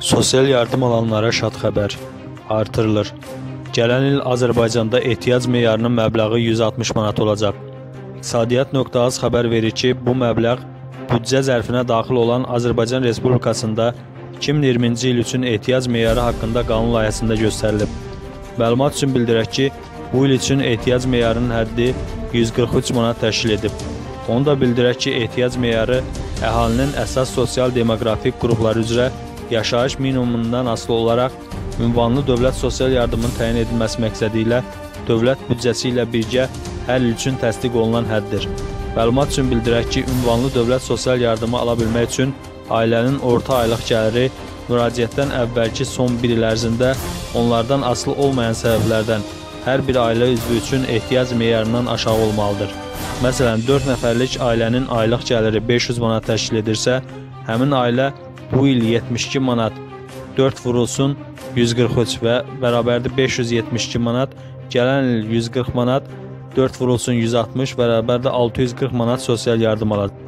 Sosial yardım alanlara şad xəbər artırılır. Gələn il Azərbaycanda ehtiyac meyarının məbləği 160 manat olacaq. İqtisadiyyat.az xəbər verir ki, bu məbləğ büdcə zərfinə daxil olan Azərbaycan Respublikasında 2020-ci il üçün ehtiyac meyarı haqqında qanun layihəsində göstərilib. Məlumat üçün bildirək ki, bu il üçün ehtiyac meyarının həddi 143 manat təşkil edib. Onu da bildirək ki, ehtiyac meyarı əhalinin əsas sosial-demoqrafik qrupları üzrə yaşayış minimumundan asılı olaraq ünvanlı dövlət sosial yardımının təyin edilməsi məqsədi ilə dövlət büdcəsi ilə birgə hər il üçün təsdiq olunan həddir. Məlumat üçün bildirək ki, ünvanlı dövlət sosial yardımı ala bilmək üçün ailənin orta aylıq gəliri müraciətdən əvvəlki son 1 il ərzində onlardan asılı olmayan səbəblərdən hər bir ailə üzvü üçün ehtiyac meyarından aşağı olmalıdır. Məsələn, 4 nəfərlik ailənin aylıq gəliri 500 manat təşkil edirsə, həmin ailə bu il 72 manat 4 vurulsun 143 və bərabərdir 572 manat, gələn il 140 manat 4 vurulsun 160 bərabərdir 640 manat sosial yardım alacaq.